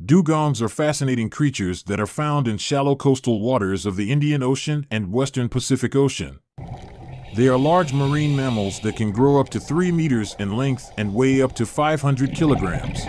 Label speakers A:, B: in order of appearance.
A: Dugongs are fascinating creatures that are found in shallow coastal waters of the Indian Ocean and western Pacific Ocean. They are large marine mammals that can grow up to 3 meters in length and weigh up to 500 kilograms.